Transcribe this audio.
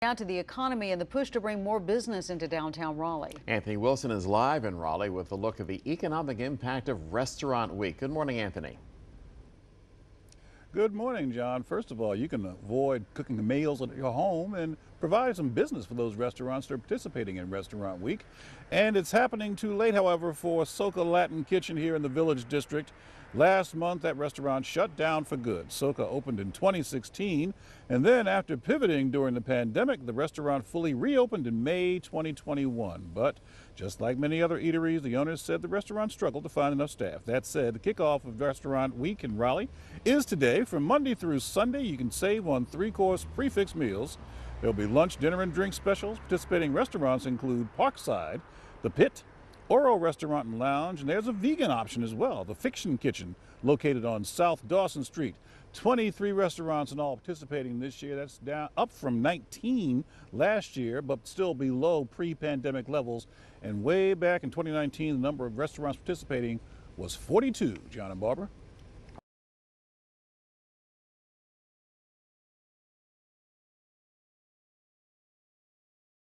Now to the economy and the push to bring more business into downtown Raleigh. Anthony Wilson is live in Raleigh with a look at the economic impact of Restaurant Week. Good morning, Anthony. Good morning, John. First of all, you can avoid cooking meals at your home and provide some business for those restaurants that are participating in Restaurant Week. And it's happening too late, however, for Soca Latin Kitchen here in the Village District. Last month, that restaurant shut down for good. Soca opened in 2016, and then after pivoting during the pandemic, the restaurant fully reopened in May 2021. But just like many other eateries, the owners said the restaurant struggled to find enough staff. That said, the kickoff of Restaurant Week in Raleigh is today. From Monday through Sunday, you can save on three-course prix-fixe meals. There'll be lunch, dinner, and drink specials. Participating restaurants include Parkside, The Pit, Oro Restaurant and Lounge, and there's a vegan option as well, the Fiction Kitchen, located on South Dawson Street. 23 restaurants in all participating this year. That's down up from 19 last year, but still below pre-pandemic levels. And way back in 2019, the number of restaurants participating was 42. John and Barbara.